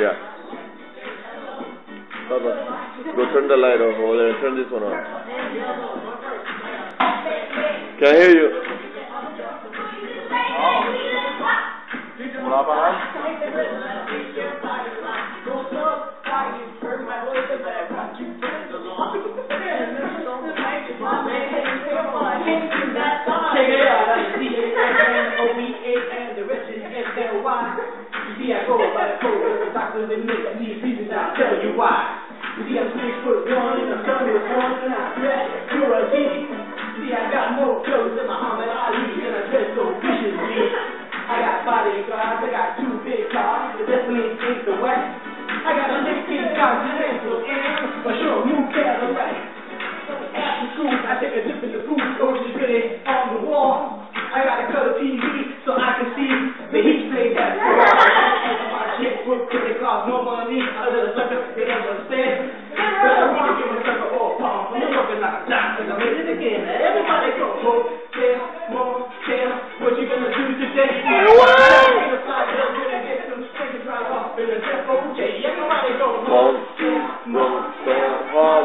Yeah. Baba, go turn the light off over there turn this one on. Can't hear you. Of the doctor that make these reasons, I'll tell you why. See, I'm six foot one, and I'm seven foot one, and I dress you're a You see, I got more clothes than Muhammad Ali, and I dress so viciously. I got bodyguards, I got two big cars, but definitely ain't the West. I got a Lincoln Continental and a sure new Cadillac. After school, I take a dip in the pool, ocean spinning on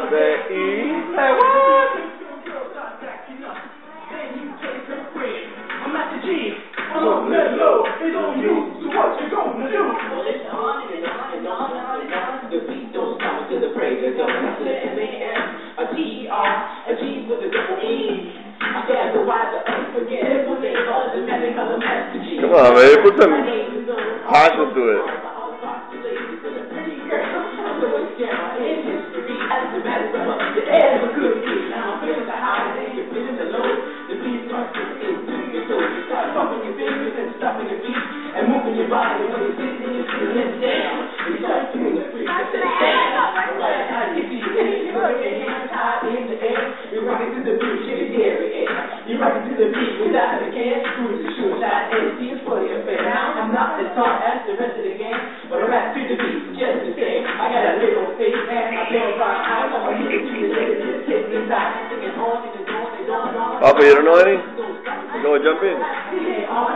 holiday inn. Hey, what? I'm at the G. I'm on that low. It's on you. So what you gonna do? Well, it's on and on and on and on and on. The beat don't stop until the break of dawn. That's the M-A-M, a T-E-R, a G with a double E. I said the why the unforgettable name of the medical master G. Come on, man. Put some My name is passion to it. Know. Papa, you don't know any? You gonna jump in? On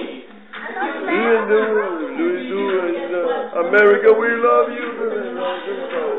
America, we love you.